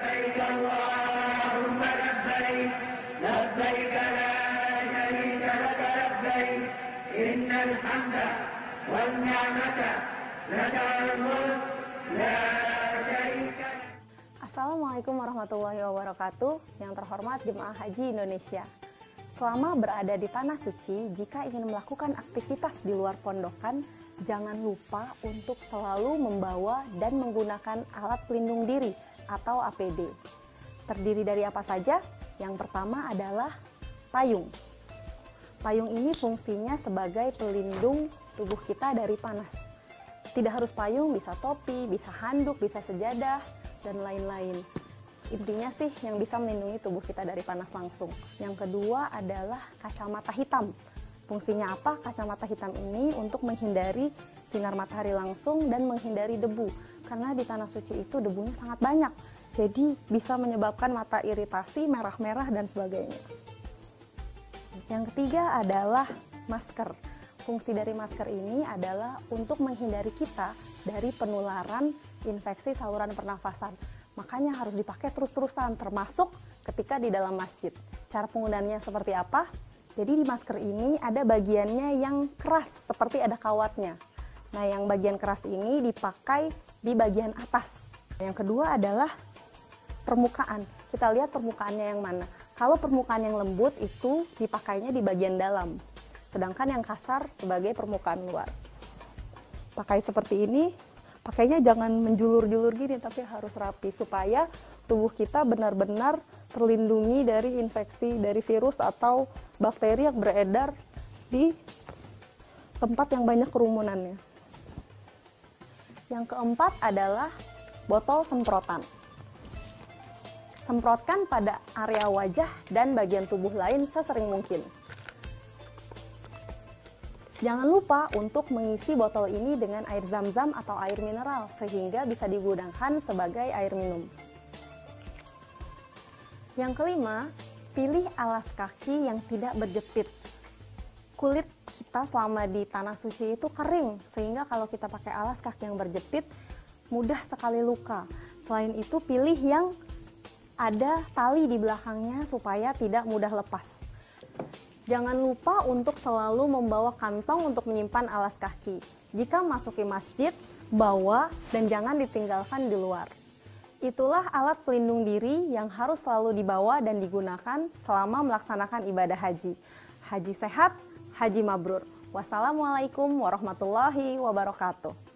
لبيك اللهم لبيك لبيك لا شريك لك لبيك إن الحمد والنعمة لك الملك لا شريك لك Assalamualaikum warahmatullahi wabarakatuh. Yang terhormat Jemaah Haji Indonesia. Selama berada di tanah suci, jika ingin melakukan aktivitas di luar pondokan, jangan lupa untuk selalu membawa dan menggunakan alat pelindung diri atau APD. Terdiri dari apa saja? Yang pertama adalah payung. Payung ini fungsinya sebagai pelindung tubuh kita dari panas. Tidak harus payung, bisa topi, bisa handuk, bisa sejadah, dan lain-lain. Intinya sih yang bisa melindungi tubuh kita dari panas langsung. Yang kedua adalah kacamata hitam. Fungsinya apa? Kacamata hitam ini untuk menghindari sinar matahari langsung dan menghindari debu. Karena di tanah suci itu debunya sangat banyak. Jadi bisa menyebabkan mata iritasi, merah-merah, dan sebagainya. Yang ketiga adalah masker. Fungsi dari masker ini adalah untuk menghindari kita dari penularan infeksi saluran pernafasan. Makanya harus dipakai terus-terusan, termasuk ketika di dalam masjid. Cara penggunaannya seperti apa? Jadi di masker ini ada bagiannya yang keras, seperti ada kawatnya. Nah, yang bagian keras ini dipakai di bagian atas. Yang kedua adalah permukaan. Kita lihat permukaannya yang mana. Kalau permukaan yang lembut itu dipakainya di bagian dalam, sedangkan yang kasar sebagai permukaan luar. Pakai seperti ini, pakainya jangan menjulur-julur gini, tapi harus rapi supaya tubuh kita benar-benar terlindungi dari infeksi dari virus atau bakteri yang beredar di tempat yang banyak kerumunannya. Yang keempat adalah botol semprotan semprotkan pada area wajah dan bagian tubuh lain sesering mungkin. Jangan lupa untuk mengisi botol ini dengan air zam-zam atau air mineral sehingga bisa digunakan sebagai air minum. Yang kelima, pilih alas kaki yang tidak berjepit. Kulit kita selama di tanah suci itu kering sehingga kalau kita pakai alas kaki yang berjepit mudah sekali luka. Selain itu pilih yang ada tali di belakangnya supaya tidak mudah lepas. Jangan lupa untuk selalu membawa kantong untuk menyimpan alas kaki. Jika masuki masjid, bawa dan jangan ditinggalkan di luar. Itulah alat pelindung diri yang harus selalu dibawa dan digunakan selama melaksanakan ibadah haji. Haji sehat, haji mabrur. Wassalamualaikum warahmatullahi wabarakatuh.